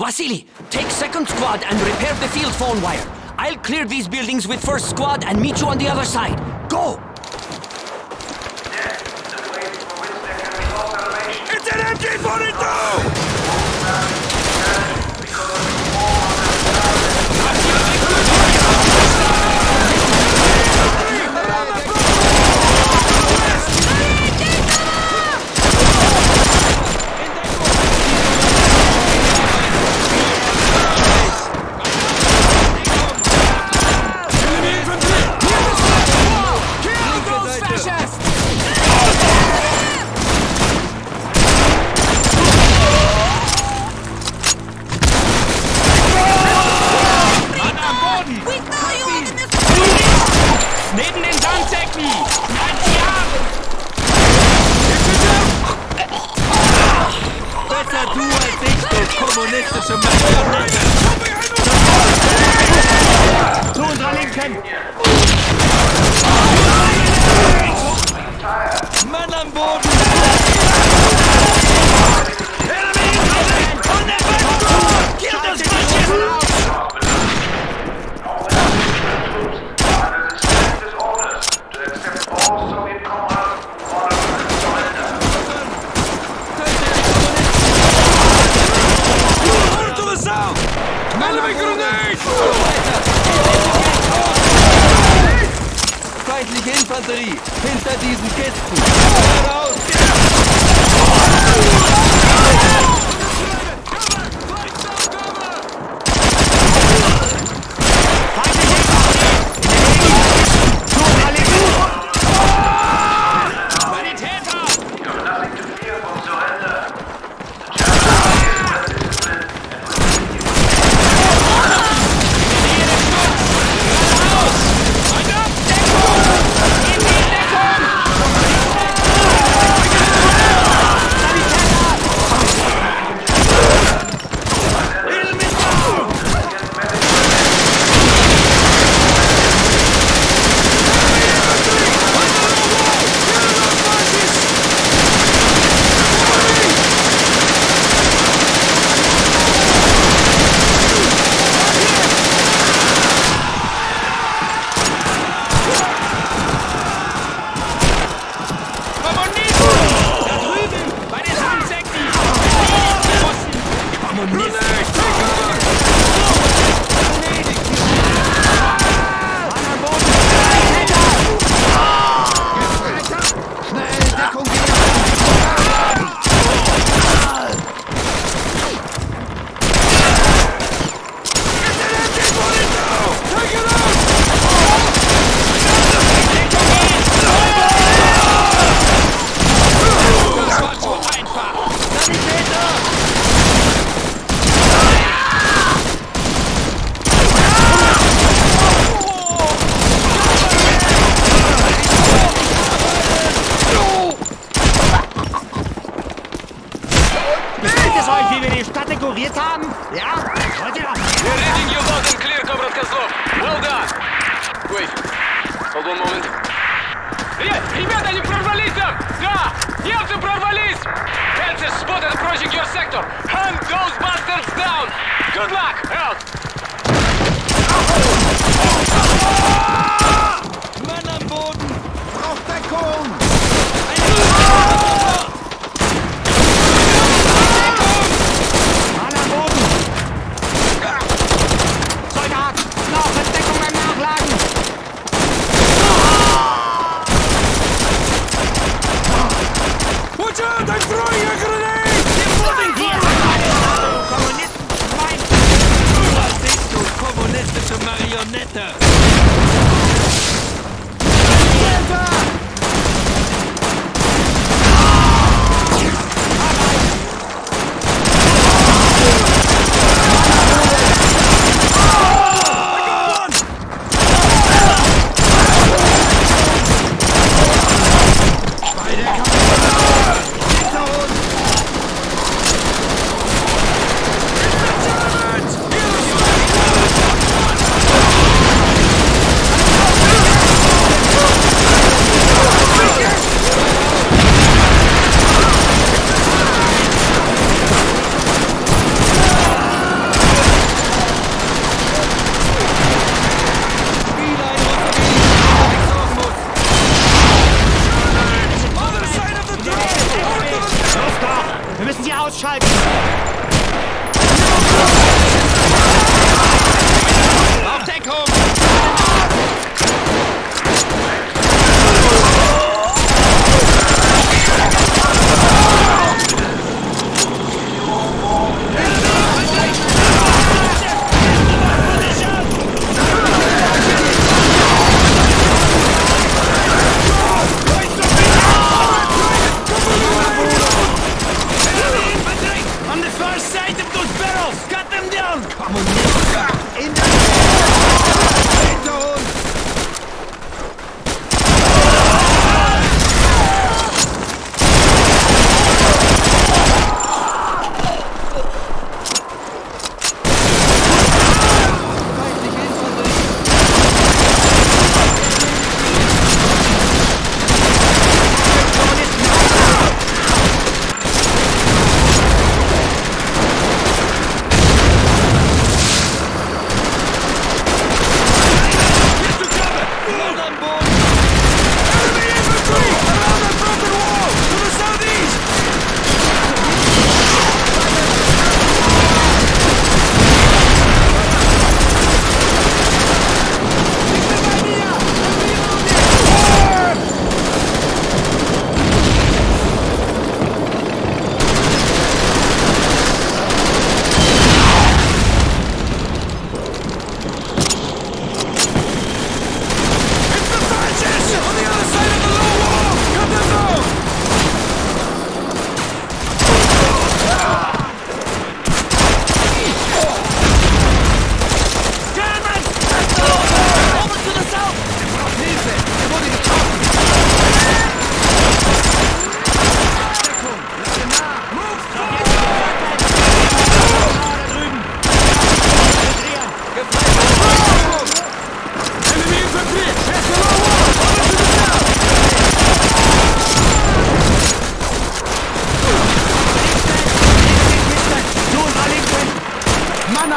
Vasily, take second squad and repair the field phone wire. I'll clear these buildings with first squad and meet you on the other side. Go! It's an MG-42! zur nächsten zum Zu unserer Linken! Messer! Meine Begründung! Feindliche Infanterie! Hinter diesen Kisten! Raus!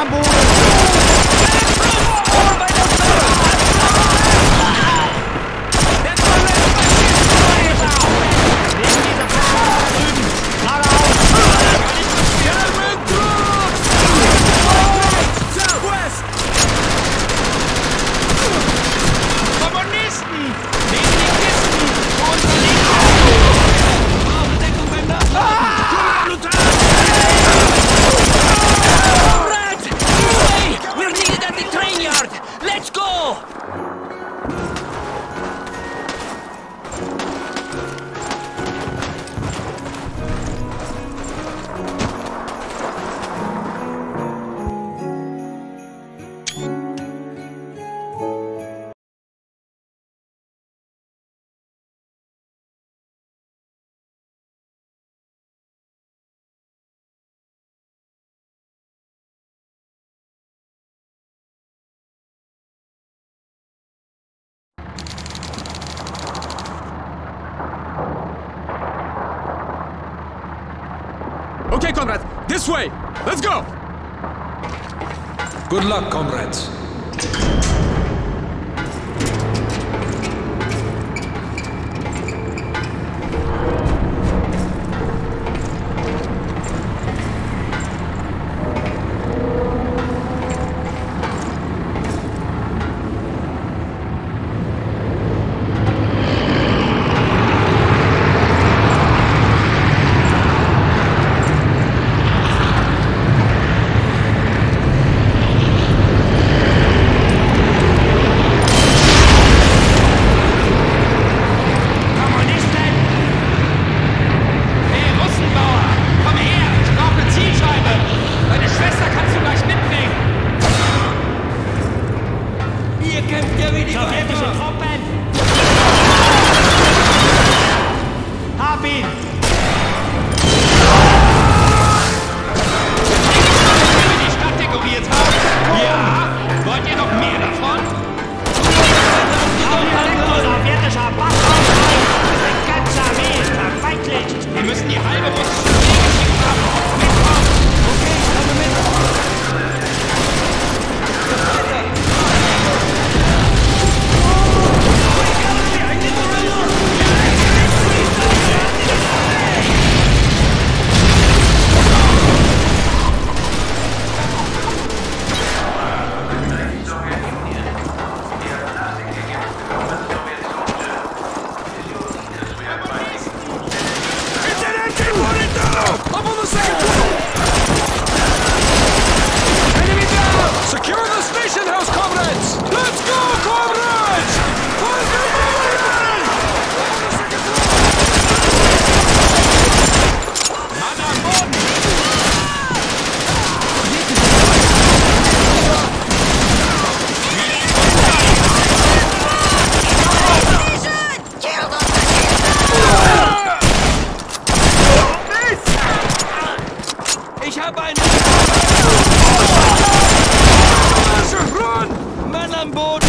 acabou! Okay, comrades, this way! Let's go! Good luck, comrades. board